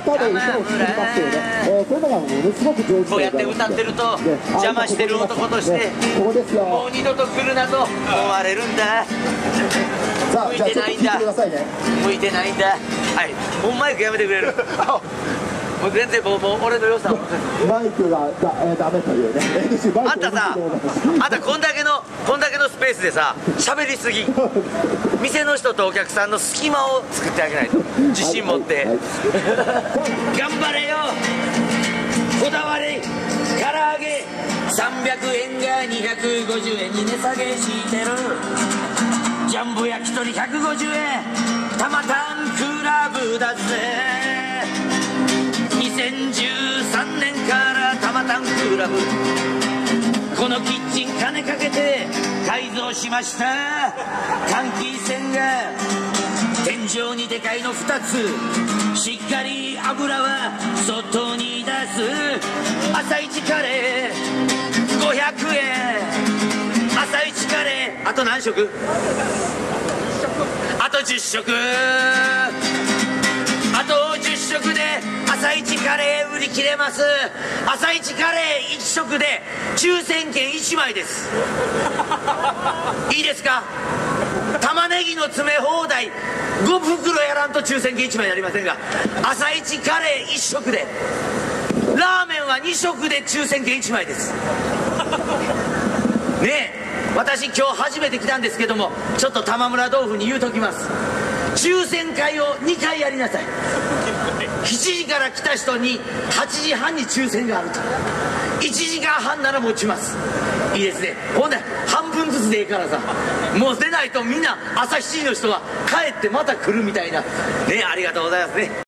たで歌を作りますね、えー、そういうのがものすごく上手こうやって歌ってると邪魔してる男として、ここですよもう二度と来るなと思われるんだ。向いてないんだ。向いてないんだ。はい。もうマイクやめてくれる もう全然もうもう俺の良さマイクがだ、えー、ダメというね。あんたさあんたこんだけのこんだけのスペースでさ喋りすぎ。店の人とお客さんの隙間を作ってあげないと。自信持って、はいはい、頑張れよ。こだわり。唐揚げ。300円が250円。に値下げしてる。ジャンボ焼き鳥150円。たまたんからたまたんクラブこのキッチン金かけて改造しました。換気扇が天井にでかいの2つ。しっかり油は外に出す。朝一カレー。500円。朝一カレー。あと何食？あと10食。朝一カレー売り切れます。朝一カレー1食で抽選券1枚です。いいですか？玉ねぎの詰め放題。5袋やらんと抽選券1枚になりませんが。朝一カレー1食で。ラーメンは2食で抽選券1枚です。ねえ。私今日初めて来たんですけどもちょっと玉村豆腐に言うときます。抽選会を2回やりなさい。7時から来た人に8時半に抽選があると。1時間半なら持ちます。いいですね。ほんで半分ずつでいいからさ。もう出ないとみんな朝7時の人が帰ってまた来るみたいな。ねありがとうございますね。